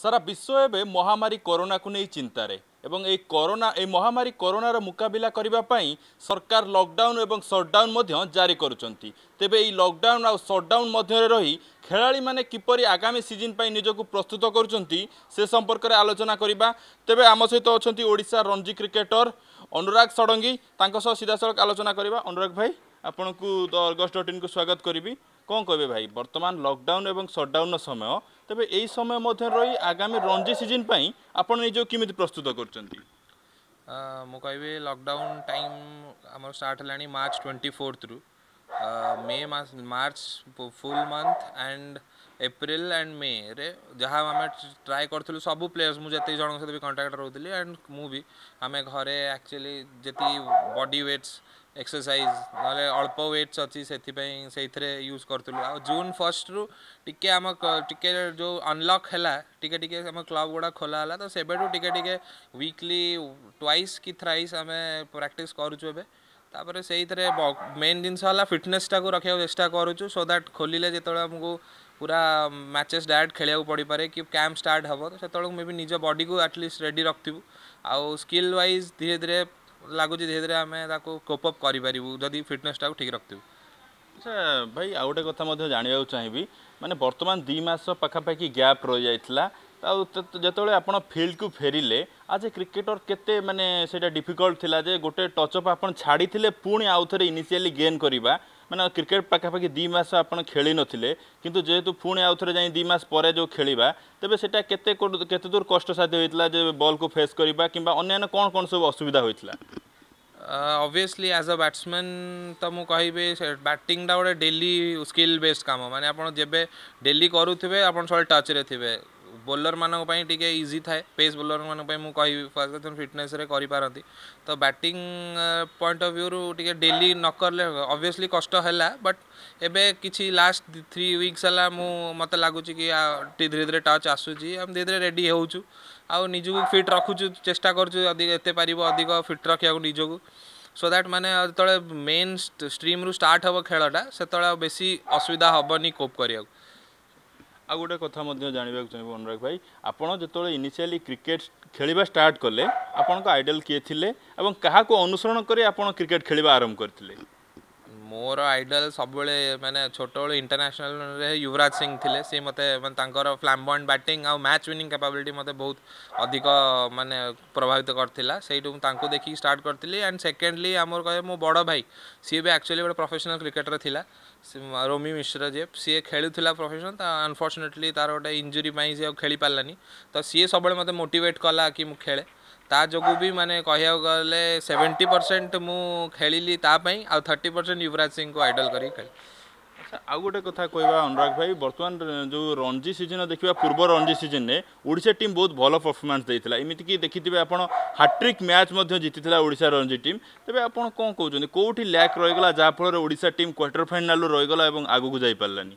ସାରା ବିଶ୍ୱ ଏବେ ମହାମାରୀ କରୋନାକୁ ନେଇ ଚିନ୍ତାରେ ଏବଂ ଏହି କରୋନା ଏହି ମହାମାରୀ କରୋନାର ମୁକାବିଲା କରିବା ପାଇଁ ସରକାର ଲକଡାଉନ୍ ଏବଂ ସଟ୍ଡାଉନ୍ ମଧ୍ୟ ଜାରି କରୁଛନ୍ତି ତେବେ ଏହି ଲକଡାଉନ୍ ଆଉ ସଟ୍ଡାଉନ୍ ମଧ୍ୟରେ ରହି ଖେଳାଳିମାନେ କିପରି ଆଗାମୀ ସିଜିନ୍ ପାଇଁ ନିଜକୁ ପ୍ରସ୍ତୁତ କରୁଛନ୍ତି ସେ ସମ୍ପର୍କରେ ଆଲୋଚନା କରିବା ତେବେ ଆମ ସହିତ ଅଛନ୍ତି ଓଡ଼ିଶା ରଞ୍ଜି କ୍ରିକେଟର ଅନୁରାଗ ଷଡ଼ଙ୍ଗୀ ତାଙ୍କ ସହ ସିଧାସଳଖ ଆଲୋଚନା କରିବା ଅନୁରାଗ ଭାଇ ଆପଣଙ୍କୁ ଦ ଅଗଷ୍ଟ ଡଟ୍ ଇନ୍କୁ ସ୍ୱାଗତ କରିବି କ'ଣ କହିବେ ଭାଇ ବର୍ତ୍ତମାନ ଲକଡାଉନ୍ ଏବଂ ସଟ୍ଡାଉନ୍ର ସମୟ তবে এই সময় মধ্যে রই আগামী রঞ্জি সিজন পাই আপনার নিজে কেমিতি প্রস্তুত করছেন ମୁଁ କହିବି ଲକଡାଉନ୍ ଟାଇମ୍ ଆମର ଷ୍ଟାର୍ଟ ହେଲାଣି ମାର୍ଚ୍ଚ ଟ୍ୱେଣ୍ଟି ଫୋର୍ଥରୁ May March full month and April and ମେରେ ଯାହା ଆମେ ଟ୍ରାଏ କରିଥିଲୁ ସବୁ ପ୍ଲେୟର୍ସ ମୁଁ ଯେତିକି ଜଣଙ୍କ ସହିତ ବି କଣ୍ଟାକ୍ଟ ରହୁଥିଲି ଆଣ୍ଡ ମୁଁ ବି ଆମେ ଘରେ ଆକ୍ଚୁଆଲି ଯେତିକି ବଡି ୱେଟ୍ସ एक्सरसाइज ना अल्प वेट्स अच्छी से यूज करूँ आ जून फर्स्ट रु टे आम टे जो अनलक है टी क्लब गुड़ा है तो टे विकली ट्वाइस कि थ्राइस आम प्राक्ट करुचु तापर से मेन जिनसा फिटनेस को रखा चेस्टा करुचु सो दैट खोलें जो आमको पूरा मैचेस डायरेक्ट खेल पड़ पारे कि कैंप स्टार्ट हम तो से मे भी निज बडी को आटलिस्ट रेडी रखु आउ स्किल वाइज धीरे धीरे ଲାଗୁଛି ଧୀରେ ଧୀରେ ଆମେ ତାକୁ କୋପ୍ ଅପ୍ କରିପାରିବୁ ଯଦି ଫିଟନେସ୍ଟାକୁ ଠିକ୍ ରଖିଥିବୁ ଆଚ୍ଛା ଭାଇ ଆଉ ଗୋଟେ କଥା ମଧ୍ୟ ଜାଣିବାକୁ ଚାହିଁବି ମାନେ ବର୍ତ୍ତମାନ ଦୁଇ ମାସ ପାଖାପାଖି ଗ୍ୟାପ୍ ରହିଯାଇଥିଲା ଆଉ ଯେତେବେଳେ ଆପଣ ଫିଲ୍ଡକୁ ଫେରିଲେ ଆଜ୍ ଏ କ୍ରିକେଟର କେତେ ମାନେ ସେଇଟା ଡିଫିକଲ୍ଟ ଥିଲା ଯେ ଗୋଟେ ଟଚ୍ ଅପ୍ ଆପଣ ଛାଡ଼ିଥିଲେ ପୁଣି ଆଉ ଥରେ ଇନିସିଆଲି ଗେନ୍ କରିବା ମାନେ କ୍ରିକେଟ୍ ପାଖାପାଖି ଦୁଇ ମାସ ଆପଣ ଖେଳି ନଥିଲେ କିନ୍ତୁ ଯେହେତୁ ପୁଣି ଆଉ ଥରେ ଯାଇ ଦୁଇ ମାସ ପରେ ଯେଉଁ ଖେଳିବା ତେବେ ସେଟା କେତେ କେତେ ଦୂର କଷ୍ଟସାଧ୍ୟ ହୋଇଥିଲା ଯେ ବଲ୍କୁ ଫେସ୍ କରିବା କିମ୍ବା ଅନ୍ୟାନ୍ୟ କ'ଣ କ'ଣ ସବୁ ଅସୁବିଧା ହୋଇଥିଲା ଅବଭିୟସ୍ଲି ଆଜ୍ ଅ ବ୍ୟାଟ୍ସମ୍ୟାନ୍ ତ ମୁଁ କହିବି ବ୍ୟାଟିଂଟା ଗୋଟେ ଡେଲି ସ୍କିଲ୍ ବେସ୍ଡ କାମ ମାନେ ଆପଣ ଯେବେ ଡେଲି କରୁଥିବେ ଆପଣ ସବୁବେଳେ ଟଚ୍ରେ ଥିବେ ବୋଲରମାନଙ୍କ ପାଇଁ ଟିକେ ଇଜି ଥାଏ ପେସ୍ ବୋଲରମାନଙ୍କ ପାଇଁ ମୁଁ କହିବି ଫାଷ୍ଟ କଥା ଫିଟନେସ୍ରେ କରିପାରନ୍ତି ତ ବ୍ୟାଟିଂ ପଏଣ୍ଟ ଅଫ୍ ଭ୍ୟୁରୁ ଟିକେ ଡେଲି ନ କଲେ ଅବଭିୟସ୍ଲି କଷ୍ଟ ହେଲା ବଟ୍ ଏବେ କିଛି ଲାଷ୍ଟ ଥ୍ରୀ ୱିକ୍ସ ହେଲା ମୁଁ ମୋତେ ଲାଗୁଛି କି ଧୀରେ ଧୀରେ ଟଚ୍ ଆସୁଛି ଆମେ ଧୀରେ ଧୀରେ ରେଡ଼ି ହେଉଛୁ ଆଉ ନିଜକୁ ଫିଟ୍ ରଖୁଛୁ ଚେଷ୍ଟା କରୁଛୁ ଅଧିକ ଏତେ ପାରିବ ଅଧିକ ଫିଟ୍ ରଖିବାକୁ ନିଜକୁ ସୋ ଦ୍ୟାଟ୍ ମାନେ ଯେତେବେଳେ ମେନ୍ ଷ୍ଟ୍ରିମ୍ରୁ ଷ୍ଟାର୍ଟ ହେବ ଖେଳଟା ସେତେବେଳେ ଆଉ ବେଶୀ ଅସୁବିଧା ହେବନି କୋପ୍ କରିବାକୁ ଆଉ ଗୋଟେ କଥା ମଧ୍ୟ ଜାଣିବାକୁ ଚାହିଁବୁ ଅନୁରାଗ ଭାଇ ଆପଣ ଯେତେବେଳେ ଇନିସିଆଲି କ୍ରିକେଟ ଖେଳିବା ଷ୍ଟାର୍ଟ କଲେ ଆପଣଙ୍କ ଆଇଡ଼ଲ୍ କିଏ ଥିଲେ ଏବଂ କାହାକୁ ଅନୁସରଣ କରି ଆପଣ କ୍ରିକେଟ ଖେଳିବା ଆରମ୍ଭ କରିଥିଲେ मोर आइडल सब मैंने छोट बल इंटरनेशनल युवराज सिंह थे सी मत मैं फ्लाम बंड बैटिंग आउ मैच विनिंग कैपेबिलिटी मतलब बहुत अधिक मानने प्रभावित करता देखिक स्टार्ट करी एंड सेकेंडली आम कह मो बड़ भाई सी भी एक्चुअली गोटे प्रफेसनाल क्रिकेटर थी रोमी मिश्र जे सी खेलुला प्रफेसनाल अनफर्चुनेटली तार गोटे इंजुरी सी खेली पार्लानी तो सी सब मतलब मोटेट कला कि खेले ତା ଯୋଗୁଁ ବି ମାନେ କହିବାକୁ ଗଲେ ସେଭେଣ୍ଟି ପରସେଣ୍ଟ ମୁଁ ଖେଳିଲି ତା ପାଇଁ ଆଉ ଥାର୍ଟି ପରସେଣ୍ଟ ୟୁବରାଜ ସିଂଙ୍କୁ ଆଇଡଲ୍ କରିକି ଖେଳି ଆଉ ଗୋଟେ କଥା କହିବା ଅନୁରାଗ ଭାଇ ବର୍ତ୍ତମାନ ଯେଉଁ ରଣଜି ସିଜନ୍ ଦେଖିବା ପୂର୍ବ ରଣଜି ସିଜନ୍ରେ ଓଡ଼ିଶା ଟିମ୍ ବହୁତ ଭଲ ପରଫର୍ମାନ୍ସ ଦେଇଥିଲା ଏମିତିକି ଦେଖିଥିବେ ଆପଣ ହାଟ୍ରିକ୍ ମ୍ୟାଚ୍ ମଧ୍ୟ ଜିତିଥିଲା ଓଡ଼ିଶା ରଣଜି ଟିମ୍ ତେବେ ଆପଣ କ'ଣ କହୁଛନ୍ତି କେଉଁଠି ଲ୍ୟାକ୍ ରହିଗଲା ଯାହାଫଳରେ ଓଡ଼ିଶା ଟିମ୍ କ୍ୱାର୍ଟର ଫାଇନାଲ୍ରୁ ରହିଗଲା ଏବଂ ଆଗକୁ ଯାଇପାରିଲାନି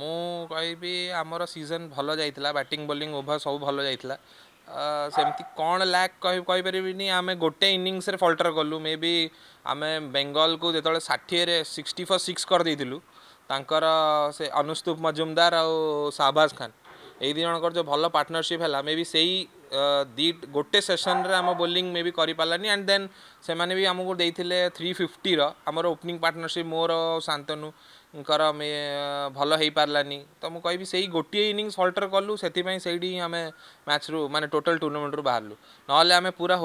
ମୁଁ କହିବି ଆମର ସିଜନ୍ ଭଲ ଯାଇଥିଲା ବ୍ୟାଟିଂ ବୋଲିଂ ଓଭର ସବୁ ଭଲ ଯାଇଥିଲା ସେମିତି କ'ଣ ଲ୍ୟାକ୍ କହିପାରିବିନି ଆମେ ଗୋଟେ ଇନିଂସରେ ଫଲ୍ଟର କଲୁ ମେ ବି ଆମେ ବେଙ୍ଗଲକୁ ଯେତେବେଳେ ଷାଠିଏରେ ସିକ୍ସଟି ଫର୍ ସିକ୍ସ କରିଦେଇଥିଲୁ ତାଙ୍କର ସେ ଅନୁସ୍ତୁପ ମଜୁମଦାର ଆଉ ଶାହବାଜ ଖାନ୍ ଏଇ ଦୁଇ ଜଣଙ୍କର ଯେଉଁ ଭଲ ପାର୍ଟନରସିପ୍ ହେଲା ମେ ବି ସେଇ ଦି ଗୋଟେ ସେସନ୍ରେ ଆମ ବୋଲିଂ ମେ ବି କରିପାରିଲାନି ଆଣ୍ଡ ଦେନ୍ ସେମାନେ ବି ଆମକୁ ଦେଇଥିଲେ ଥ୍ରୀ ଫିଫ୍ଟିର ଆମର ଓପନିଂ ପାର୍ଟନରସିପ୍ ମୋର ଶାନ୍ତନୁଙ୍କର ଭଲ ହେଇପାରିଲାନି ତ ମୁଁ କହିବି ସେଇ ଗୋଟିଏ ଇନିଂସ୍ ଅଲ୍ଟର କଲୁ ସେଥିପାଇଁ ସେଇଠି ହିଁ ଆମେ ମ୍ୟାଚ୍ରୁ ମାନେ ଟୋଟାଲ୍ ଟୁର୍ଣ୍ଣାମେଣ୍ଟରୁ ବାହାରିଲୁ ନହେଲେ ଆମେ ପୁରା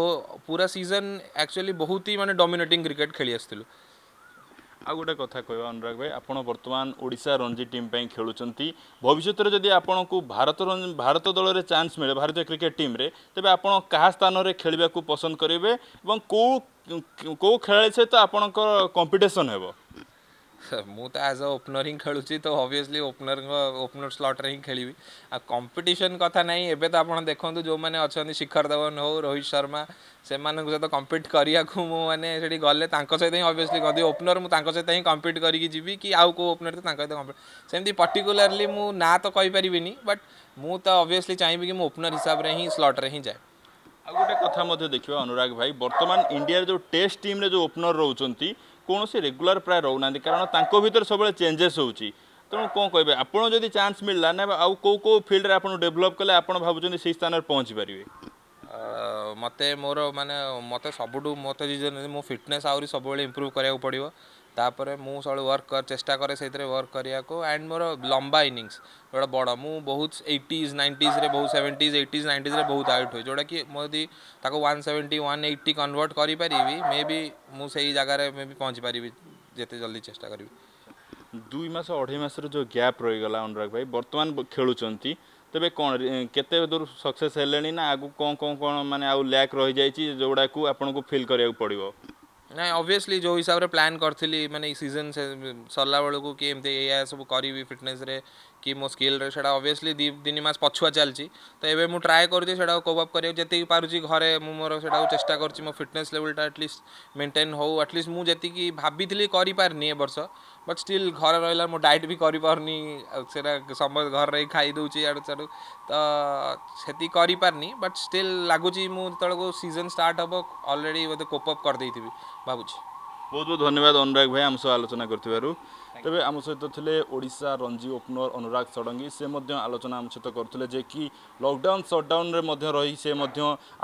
ପୁରା ସିଜନ୍ ଆକ୍ଚୁଆଲି ବହୁତ ହିଁ ମାନେ ଡମିନେଟିଂ କ୍ରିକେଟ୍ ଖେଳି ଆସିଥିଲୁ ଆଉ ଗୋଟେ କଥା କହିବା ଅନୁରାଗ ଭାଇ ଆପଣ ବର୍ତ୍ତମାନ ଓଡ଼ିଶା ରଣଜୀ ଟିମ୍ ପାଇଁ ଖେଳୁଛନ୍ତି ଭବିଷ୍ୟତରେ ଯଦି ଆପଣଙ୍କୁ ଭାରତ ଭାରତ ଦଳରେ ଚାନ୍ସ ମିଳେ ଭାରତୀୟ କ୍ରିକେଟ୍ ଟିମ୍ରେ ତେବେ ଆପଣ କାହା ସ୍ଥାନରେ ଖେଳିବାକୁ ପସନ୍ଦ କରିବେ ଏବଂ କେଉଁ କେଉଁ ଖେଳାଳି ସହିତ ଆପଣଙ୍କ କମ୍ପିଟିସନ୍ ହେବ ମୁଁ ତ ଆଜ୍ ଅ ଓପନର୍ ହିଁ ଖେଳୁଛି ତ ଅବଭିୟସ୍ଲି ଓପନର୍ଙ୍କ ଓପନର୍ ସ୍ଲଟ୍ରେ ହିଁ ଖେଳିବି ଆଉ କମ୍ପିଟିସନ୍ କଥା ନାହିଁ ଏବେ ତ ଆପଣ ଦେଖନ୍ତୁ ଯେଉଁମାନେ ଅଛନ୍ତି ଶିଖର ଧୱନ ହଉ ରୋହିତ ଶର୍ମା ସେମାନଙ୍କ ସହିତ କମ୍ପିଟ୍ କରିବାକୁ ମୁଁ ମାନେ ସେଠି ଗଲେ ତାଙ୍କ ସହିତ ହିଁ ଅବଭିୟସ୍ଲି ଗଦି ଓପନର୍ ମୁଁ ତାଙ୍କ ସହିତ ହିଁ କମ୍ପିଟ୍ କରିକି ଯିବି କି ଆଉ କେଉଁ ଓପନର୍ ତ ତାଙ୍କ ସହିତ କମ୍ପିଟ୍ ସେମିତି ପର୍ଟିକୁଲାରଲି ମୁଁ ନାଁ ତ କହିପାରିବିନି ବଟ୍ ମୁଁ ତ ଅବଭିୟସ୍ଲି ଚାହିଁବି କି ମୁଁ ଓପନର୍ ହିସାବରେ ହିଁ ସ୍ଲଟ୍ରେ ହିଁ ଯାଏ ଆଉ ଗୋଟେ କଥା ମଧ୍ୟ ଦେଖିବା ଅନୁରାଗ ଭାଇ ବର୍ତ୍ତମାନ ଇଣ୍ଡିଆରେ ଯେଉଁ ଟେଷ୍ଟ ଟିମ୍ରେ ଯେଉଁ ଓପନର୍ ରହୁଛନ୍ତି କୌଣସି ରେଗୁଲାର ପ୍ରାୟ ରହୁନାହାନ୍ତି କାରଣ ତାଙ୍କ ଭିତରେ ସବୁବେଳେ ଚେଞ୍ଜେସ୍ ହେଉଛି ତେଣୁ କ'ଣ କହିବେ ଆପଣ ଯଦି ଚାନ୍ସ ମିଳିଲା ନା ଆଉ କେଉଁ କେଉଁ ଫିଲ୍ଡରେ ଆପଣ ଡେଭଲପ୍ କଲେ ଆପଣ ଭାବୁଛନ୍ତି ସେଇ ସ୍ଥାନରେ ପହଞ୍ଚି ପାରିବେ ମୋତେ ମୋର ମାନେ ମୋତେ ସବୁଠୁ ମୋତେ ମୋ ଫିଟନେସ୍ ଆହୁରି ସବୁବେଳେ ଇମ୍ପ୍ରୁଭ୍ କରିବାକୁ ପଡ଼ିବ तापर मुझे सब वर्क कर चेस्टा कैसे वर्क करने को एंड मोर लंबा इनिंगस जोड़ा बड़ मुझ बहुत एट्टीज नाइंटीज बहुत सेवेन्टीज एट्टीज नाइंटीज बहुत आउट हुए जोटा कि मुझे one seventy one eighty convert करी मे बी मुझे जगार मे भी पहुँची पारि जिते जल्दी चेस्टा करी दुई मस अढ़ई मस रो गैप रहीगला अनुराग भाई बर्तमान खेलुं तेज कौन के दूर सक्से आगे कौन कौन कौन मानते आग लैक रही जाएगी जोड़ा को आपको फिल कर पड़ो ନାଇଁ ଅବଭିୟସ୍ଲି ଯେଉଁ ହିସାବରେ ପ୍ଲାନ୍ କରିଥିଲି ମାନେ ଏଇ ସିଜନ୍ ସରିଲା ବେଳକୁ କି ଏମିତି ଏଇଆ ସବୁ କରିବି ଫିଟନେସ୍ରେ କି ମୋ ସ୍କିଲ୍ରେ ସେଇଟା ଅବଭିୟସ୍ଲି ଦୁଇ ତିନି ମାସ ପଛୁଆ ଚାଲିଛି ତ ଏବେ ମୁଁ ଟ୍ରାଏ କରୁଛି ସେଇଟାକୁ କୋପଅପ୍ କରିବାକୁ ଯେତିକି ପାରୁଛି ଘରେ ମୁଁ ମୋର ସେଇଟାକୁ ଚେଷ୍ଟା କରୁଛି ମୋ ଫିଟନେସ୍ ଲେଭେଲ୍ଟା ଆଟଲିଷ୍ଟ ମେଣ୍ଟେନ୍ ହେଉ ଆଟଲିଷ୍ଟ ମୁଁ ଯେତିକି ଭାବିଥିଲି କରିପାରିନି ଏ ବର୍ଷ ବଟ୍ ଷ୍ଟିଲ୍ ଘରେ ରହିଲା ମୁଁ ଡାଏଟ୍ ବି କରିପାରୁନି ସେଇଟା ସମସ୍ତେ ଘରେ ରହି ଖାଇଦେଉଛି ଇଆଡ଼ୁ ସିଆଡ଼ୁ ତ ସେତିକି କରିପାରୁନି ବଟ୍ ଷ୍ଟିଲ୍ ଲାଗୁଛି ମୁଁ ଯେତେବେଳକୁ ସିଜନ୍ ଷ୍ଟାର୍ଟ ହେବ ଅଲରେଡ଼ି ବୋଧେ କୋପଅପ୍ କରିଦେଇଥିବି ଭାବୁଛି बहु बहुत धन्यवाद अनुराग भाइ आमसँग आलोचना गरिबार तन्जी ओपनर अनुराग षडङी से आलोचना जेकी लकडाउन सट्डाउन रहिसे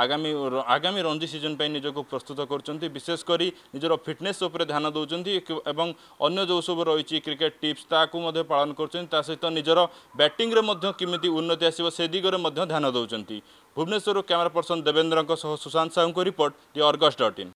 आगामी आगामी रन्जी सिजन पाजको प्रस्तुत गर्ुन्छ विशेषकरी निजर फिटनसम्म ध्यान देउन चाहिँ ए अन्य जोसु रहिलेट इप्स ता पान गर्सित निजर ब्याटिङ र केमि उन्नति आसगरमाउन्थि भुवनेसर क्यमेरा पर्सन देवेन्द्रको सह सुशान्तुको रिपोर्ट दि अर्ग डट